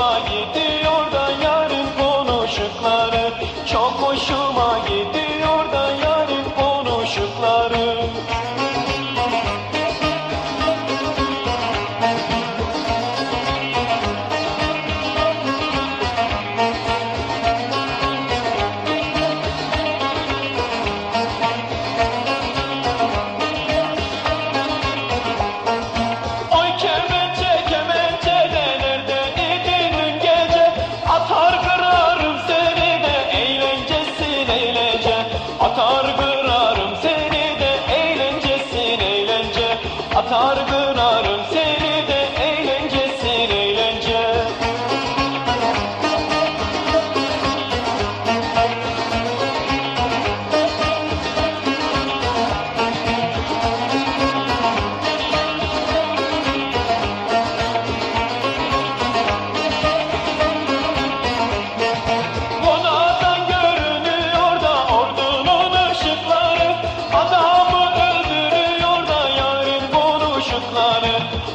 hoşuma gidiyor da yarın konuşukları çok hoşuma targın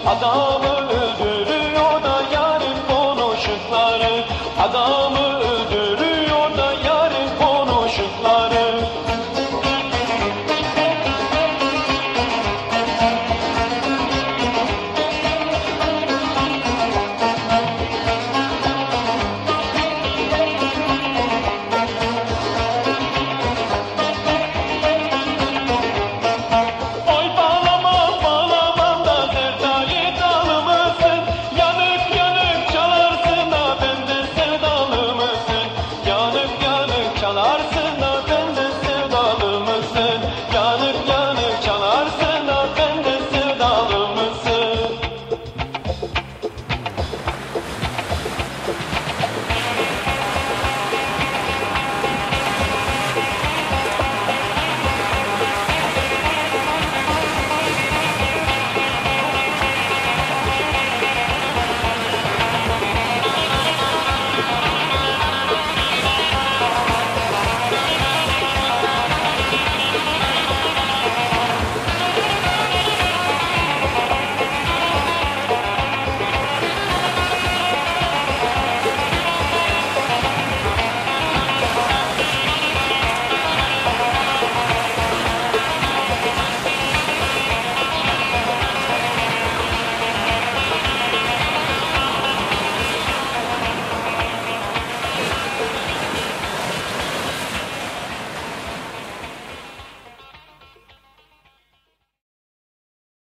adamı